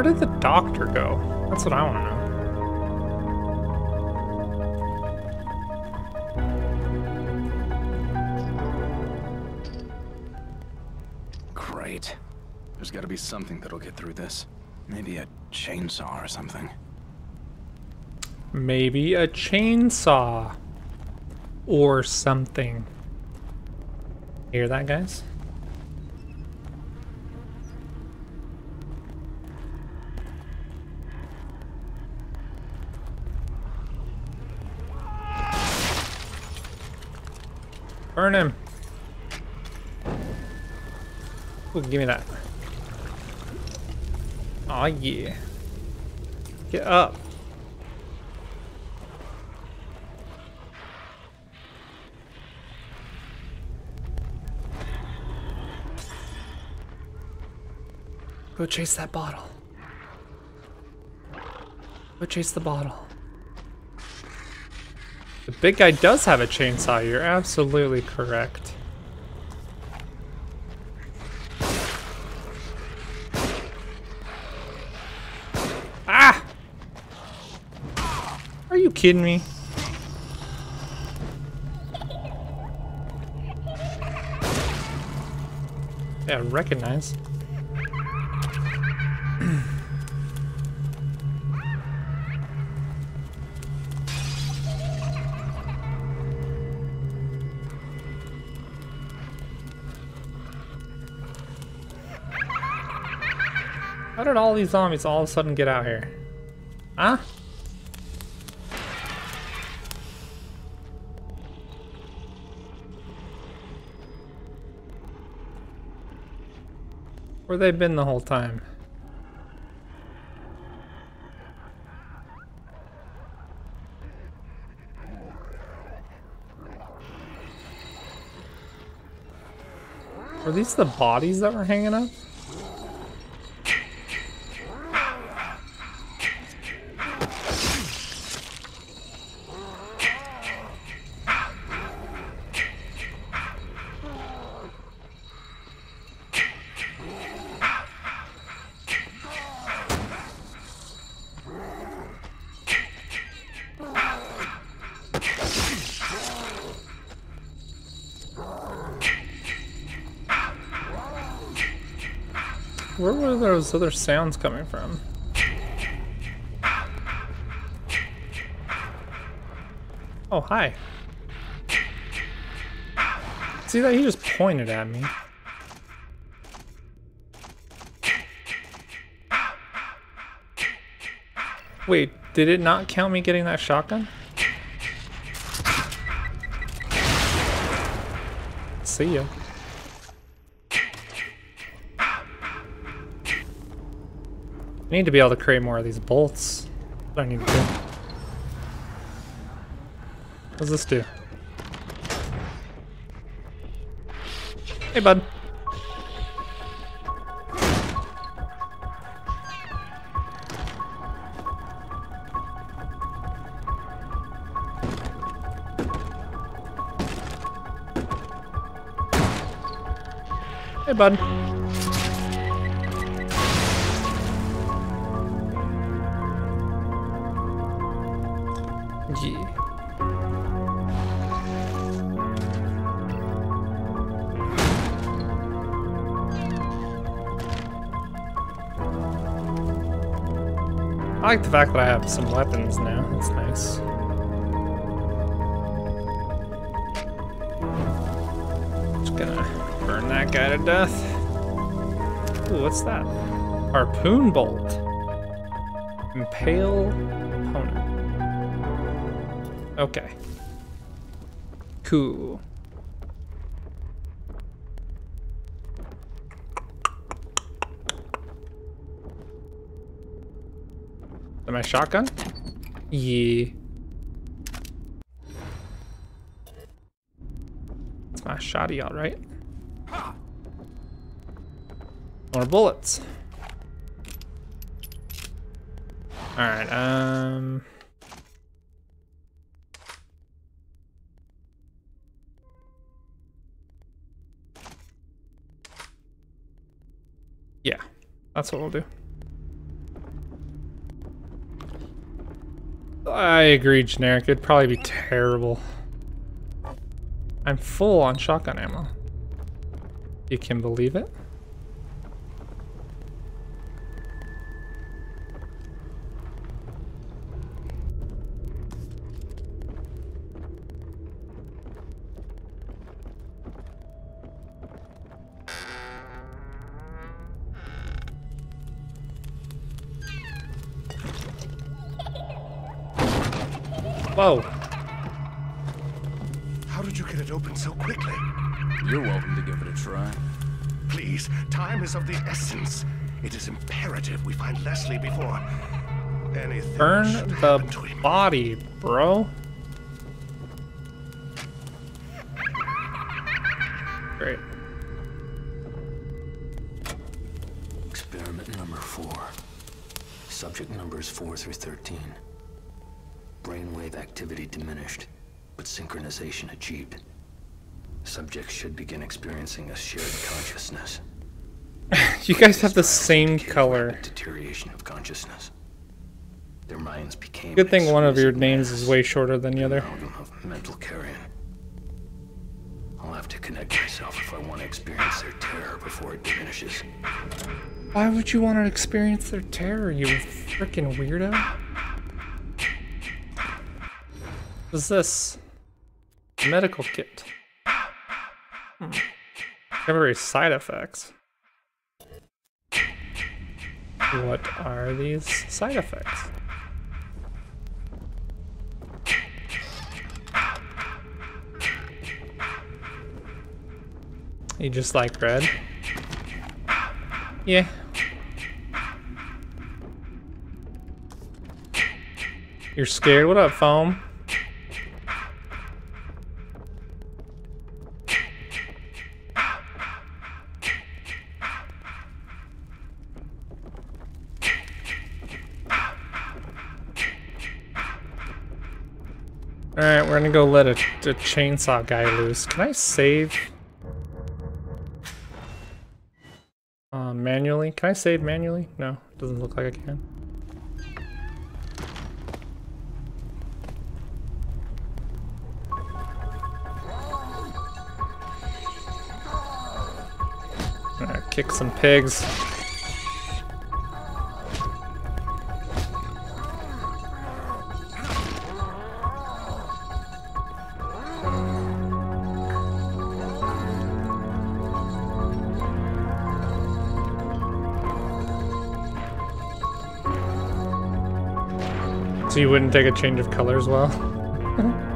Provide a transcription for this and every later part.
Where did the doctor go? That's what I want to know. Great. There's gotta be something that'll get through this. Maybe a chainsaw or something. Maybe a chainsaw. Or something. Hear that, guys? Burn him. Ooh, give me that. Aw, yeah. Get up. Go chase that bottle. Go chase the bottle. The big guy does have a chainsaw. You're absolutely correct. Ah! Are you kidding me? Yeah, recognize. How did all these zombies all of a sudden get out here? Huh? Where they been the whole time? Are these the bodies that were hanging up? Where were those other sounds coming from? Oh, hi. See that? He just pointed at me. Wait, did it not count me getting that shotgun? See ya. I need to be able to create more of these bolts. I need to do? What does this do? Hey, bud. Hey, bud. I like the fact that I have some weapons now. That's nice. Just gonna burn that guy to death. Ooh, what's that? Harpoon bolt. Impale opponent. Okay. Cool. Am I shotgun? Yeah. It's my shotty, all right. More bullets. All right. Um. Yeah, that's what we'll do. I agree, generic. It'd probably be terrible. I'm full on shotgun ammo. You can believe it? Whoa. How did you get it open so quickly? You're welcome to give it a try. Please, time is of the essence. It is imperative we find Leslie before anything Burn should to the him. body, bro. Great. Experiment number four. Subject numbers 4 through 13. Brainwave activity diminished, but synchronization achieved. Subjects should begin experiencing a shared consciousness. You guys have the same color. Deterioration of consciousness. Their minds became. Good thing one of your names is way shorter than the other. mental carrion. I'll have to connect myself if I want to experience their terror before it diminishes. Why would you want to experience their terror, you freaking weirdo? What's this? Medical kit. Hmm. Side effects. What are these side effects? You just like red? Yeah. You're scared? What up, foam? Alright, we're gonna go let a, a chainsaw guy loose. Can I save? Uh, manually? Can I save manually? No, doesn't look like I can. Uh, kick some pigs. You wouldn't take a change of color as well?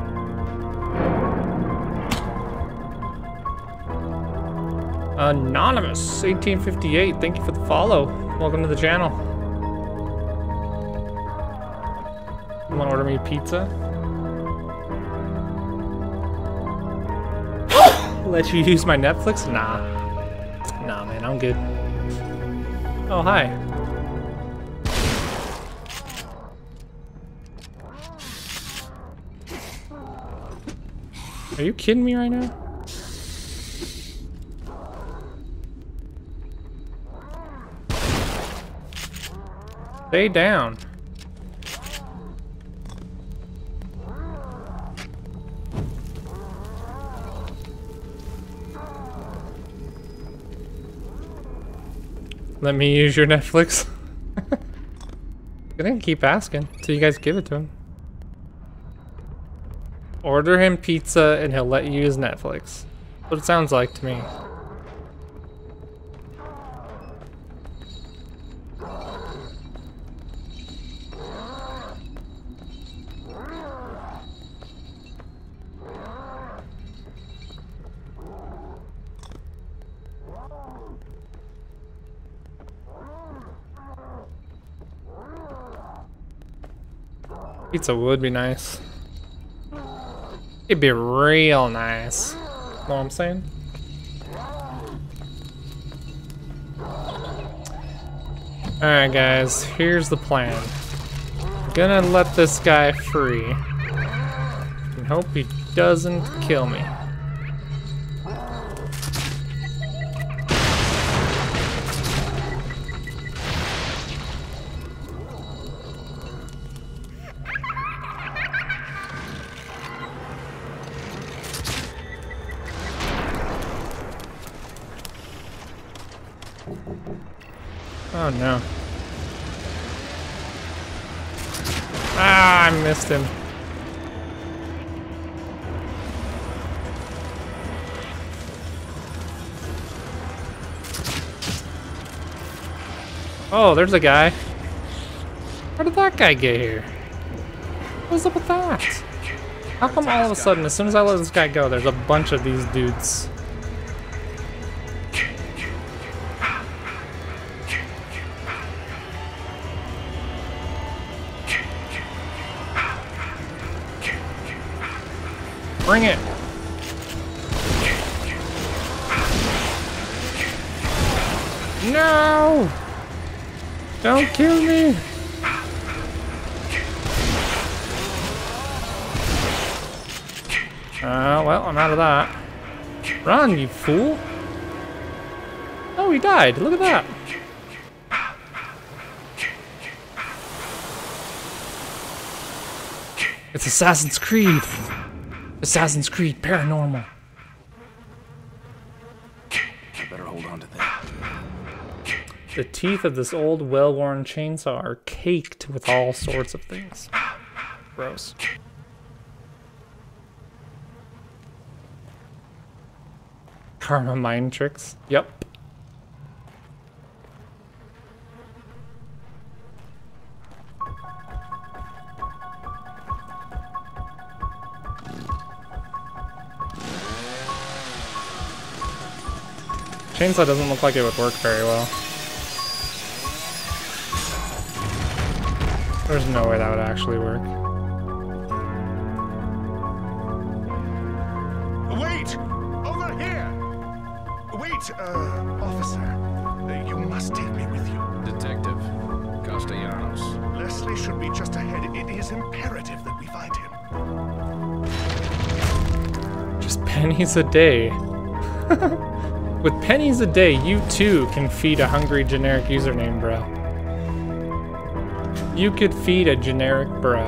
Anonymous 1858, thank you for the follow. Welcome to the channel. You wanna order me pizza? Let you use my Netflix? Nah. Nah, man, I'm good. Oh, hi. Are you kidding me right now? Stay down. Let me use your Netflix. I Gonna keep asking till you guys give it to him. Order him pizza and he'll let you use Netflix. That's what it sounds like to me. Pizza would be nice. It'd be real nice. Know what I'm saying? Alright guys, here's the plan. I'm Gonna let this guy free. And hope he doesn't kill me. Oh no. Ah, I missed him. Oh, there's a guy. How did that guy get here? What's up with that? How come all of a sudden, as soon as I let this guy go, there's a bunch of these dudes? Bring it! No! Don't kill me! Uh, well, I'm out of that. Run, you fool! Oh, he died. Look at that. It's Assassin's Creed. Assassin's Creed Paranormal. I better hold on to that. The teeth of this old, well-worn chainsaw are caked with all sorts of things. Gross. Karma mind tricks. Yep. Chainsaw doesn't look like it would work very well. There's no way that would actually work. Wait! Over here! Wait, uh, officer. You must take me with you. Detective Castellanos. Leslie should be just ahead. It is imperative that we find him. Just pennies a day. With pennies a day, you too can feed a hungry generic username, bro. You could feed a generic bro.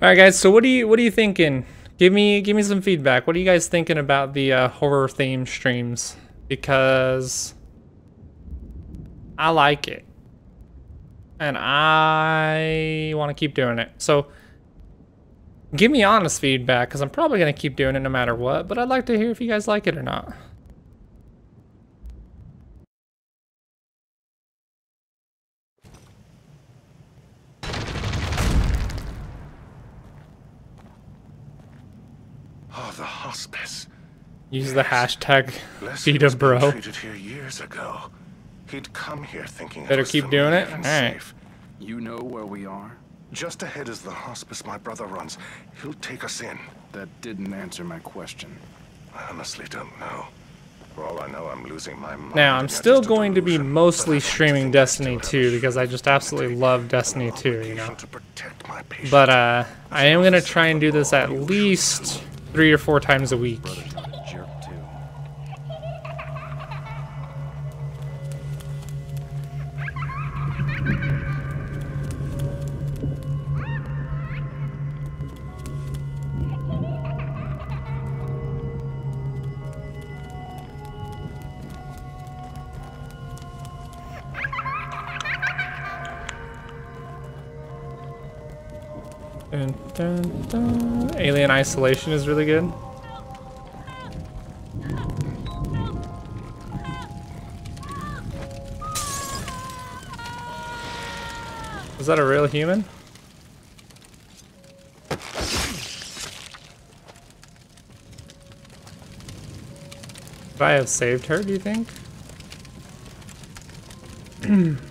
All right, guys. So what do you what are you thinking? Give me give me some feedback. What are you guys thinking about the uh, horror theme streams? Because I like it, and I want to keep doing it. So give me honest feedback, because I'm probably gonna keep doing it no matter what. But I'd like to hear if you guys like it or not. Oh, the hospice. Use the hashtag Leslie feed was a bro. treated here years ago. He'd come here thinking Better keep doing it? Alright. You know where we are? Just ahead is the hospice my brother runs. He'll take us in. That didn't answer my question. I honestly don't know. For all I know, I'm losing my mind. Now, I'm still going to be mostly but I like to streaming Destiny 2 because I just absolutely love Destiny 2, you know. to protect my patients. But uh, I am gonna try and do this at least three or four times a week. Dun. Alien Isolation is really good. Is that a real human? Could I have saved her, do you think?